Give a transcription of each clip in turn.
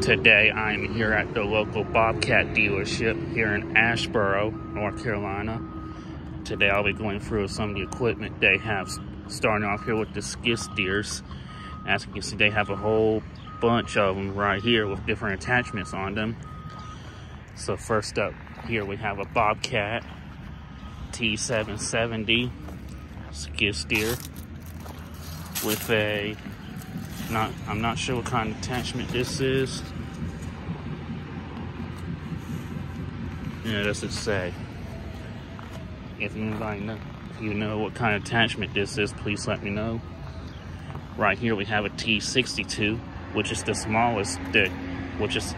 Today I'm here at the local Bobcat dealership here in Asheboro, North Carolina. Today I'll be going through some of the equipment they have, starting off here with the skid steers. As you can see, they have a whole bunch of them right here with different attachments on them. So first up here we have a Bobcat T770 skid steer with a not, I'm not sure what kind of attachment this is. Yeah, that's it say. If anybody know, if you know what kind of attachment this is, please let me know. Right here we have a T62, which is the smallest, stick. which is,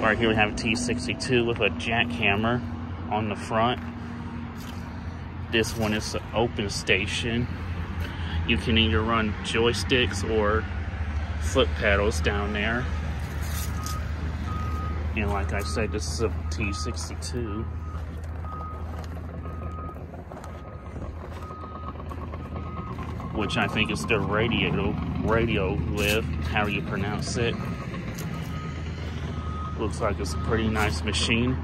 right here we have a T62 with a jackhammer on the front. This one is an open station you can either run joysticks or foot pedals down there. And like I said, this is a T62. Which I think is the radio, radio lift, how you pronounce it. Looks like it's a pretty nice machine.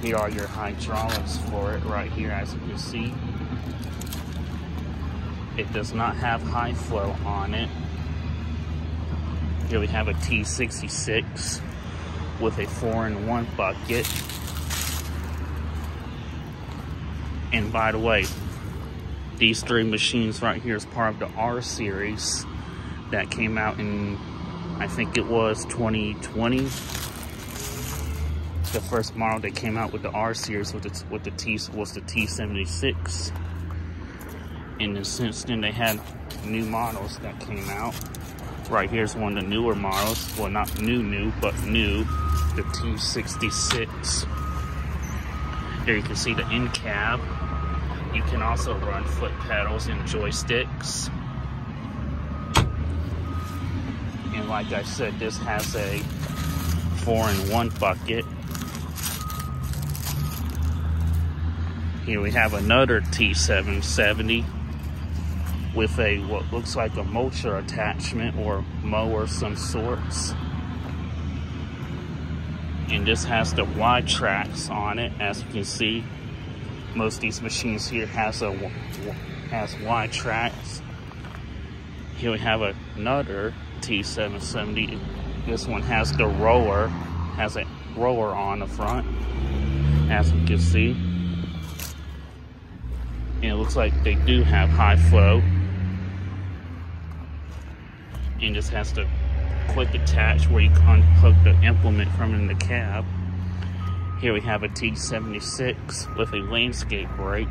Here are your hydraulics for it right here, as you can see. It does not have high flow on it. Here we have a T66 with a 4-in-1 bucket. And by the way, these three machines right here is part of the R series that came out in, I think it was 2020. The first model that came out with the R series with the, with the T was the T76 and then since then they had new models that came out. Right here's one of the newer models. Well not new new but new. The T66 here you can see the in cab. You can also run foot pedals and joysticks. And like I said this has a four-in-one bucket. Here we have another T770 with a what looks like a mulcher attachment or mower some sorts. And this has the Y tracks on it, as you can see. Most of these machines here has a has Y tracks. Here we have another T770. This one has the roller, has a roller on the front, as you can see. And it looks like they do have high flow and just has to quick attach where you unhook the implement from in the cab. Here we have a T76 with a landscape brake.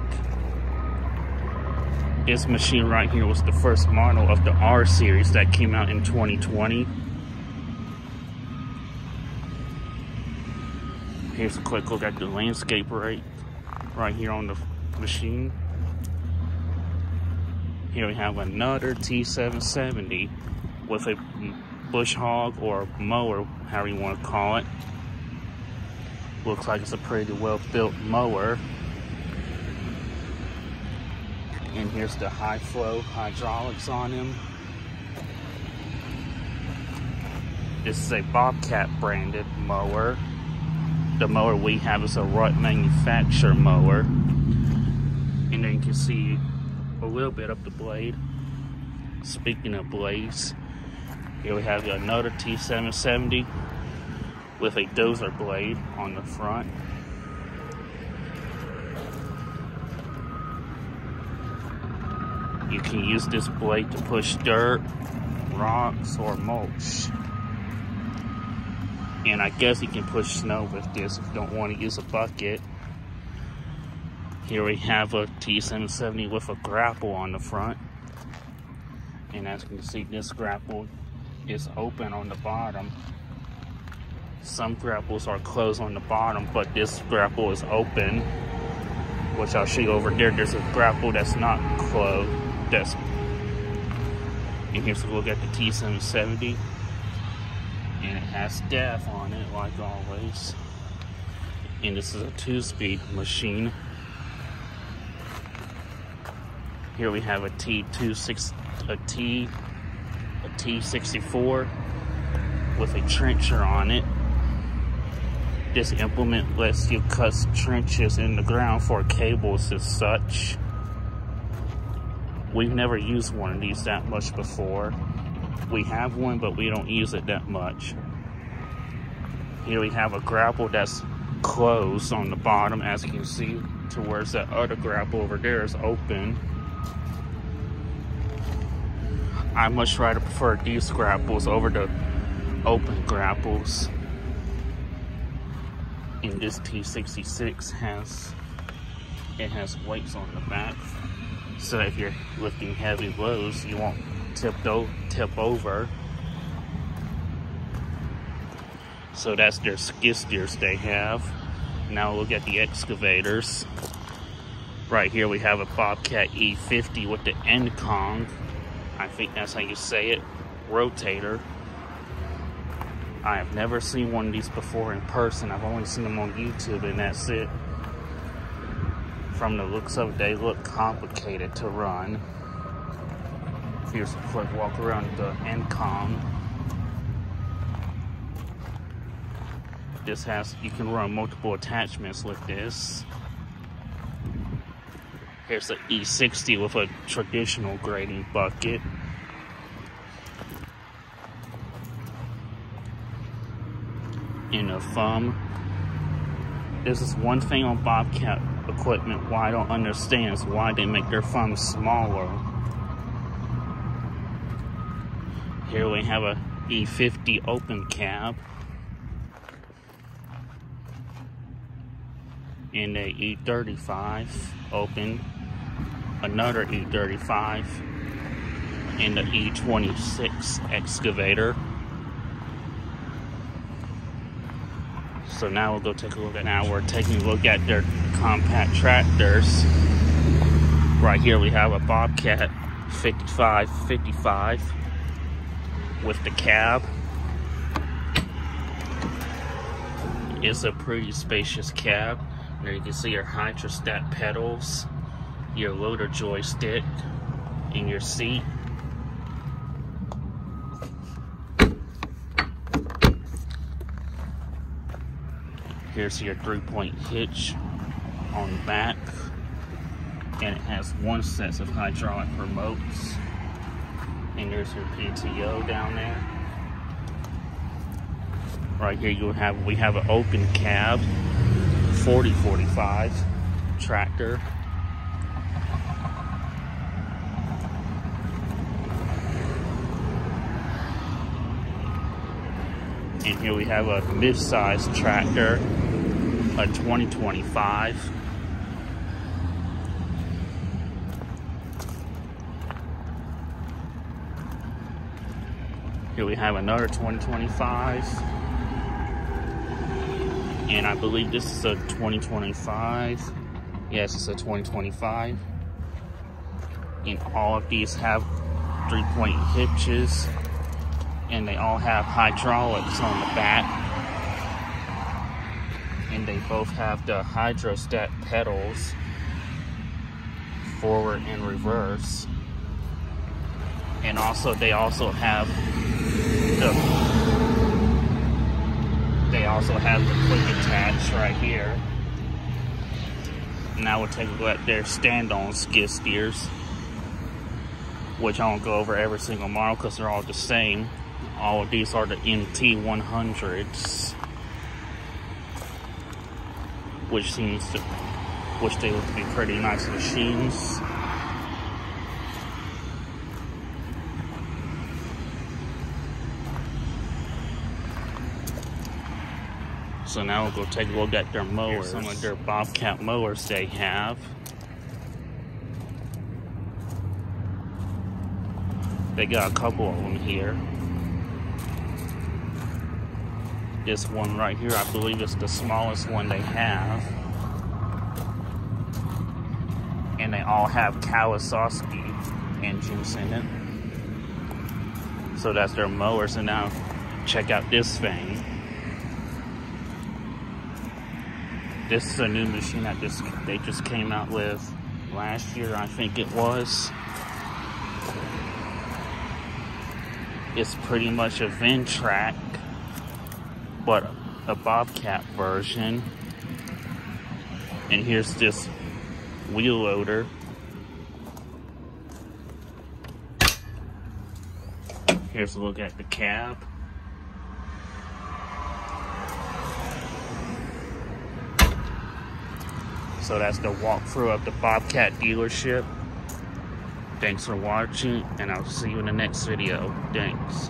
This machine right here was the first model of the R series that came out in 2020. Here's a quick look at the landscape brake right here on the machine. Here we have another T770 with a bush hog or mower, however you want to call it. Looks like it's a pretty well built mower. And here's the high flow hydraulics on him. This is a Bobcat branded mower. The mower we have is a Rut manufacturer mower. And then you can see a little bit of the blade. Speaking of blades, here we have another T770 with a dozer blade on the front. You can use this blade to push dirt, rocks, or mulch. And I guess you can push snow with this if you don't want to use a bucket. Here we have a T770 with a grapple on the front. And as you can see, this grapple is open on the bottom. Some grapples are closed on the bottom, but this grapple is open, which I'll show you over there. There's a grapple that's not closed. That's and here's a look at the T770. And it has DEF on it, like always. And this is a two-speed machine. Here we have a T26, a T T64 with a trencher on it. This implement lets you cut trenches in the ground for cables as such. We've never used one of these that much before. We have one, but we don't use it that much. Here we have a grapple that's closed on the bottom, as you can see, towards that other grapple over there is open. I much rather prefer these grapples over the open grapples. And this T66 has, it has weights on the back. So if you're lifting heavy loads, you won't tip, tip over. So that's their skid steers they have. Now look at the excavators. Right here we have a Bobcat E50 with the Engcon. I think that's how you say it. Rotator. I have never seen one of these before in person. I've only seen them on YouTube and that's it. From the looks of it, they look complicated to run. Here's a quick walk around the Engcon. This has, you can run multiple attachments with this. Here's the E60 with a traditional grading bucket. And a thumb. This is one thing on Bobcat equipment why I don't understand is why they make their thumbs smaller. Here we have a E50 open cab. And a E35 open. Another E35. And the E26 excavator. So now we'll go take a look at now we're taking a look at their compact tractors. Right here we have a Bobcat 5555 with the cab. It's a pretty spacious cab. There you can see your hydrostat pedals, your loader joystick, in your seat. Here's your three-point hitch on the back. And it has one set of hydraulic remotes. And there's your PTO down there. Right here you have we have an open cab 4045 tractor. And here we have a mid-sized tractor, a 2025. Here we have another 2025. And I believe this is a 2025. Yes, it's a 2025. And all of these have three-point hitches. And they all have hydraulics on the back. And they both have the hydrostat pedals forward and reverse. And also, they also have the they also have the quick attach right here. Now we'll take a look at their stand-on skid steers, which I won't go over every single model because they're all the same. All of these are the MT100s, which seems to, which they look to be pretty nice machines. So now we'll go take a look at their mowers, some of their Bobcat mowers they have. They got a couple of them here. This one right here, I believe is the smallest one they have. And they all have Kawasaki engines in it. So that's their mowers. And now check out this thing. This is a new machine that just they just came out with last year, I think it was. It's pretty much a Ventrac but a Bobcat version. And here's this wheel loader. Here's a look at the cab. So that's the walkthrough of the Bobcat dealership. Thanks for watching, and I'll see you in the next video. Thanks.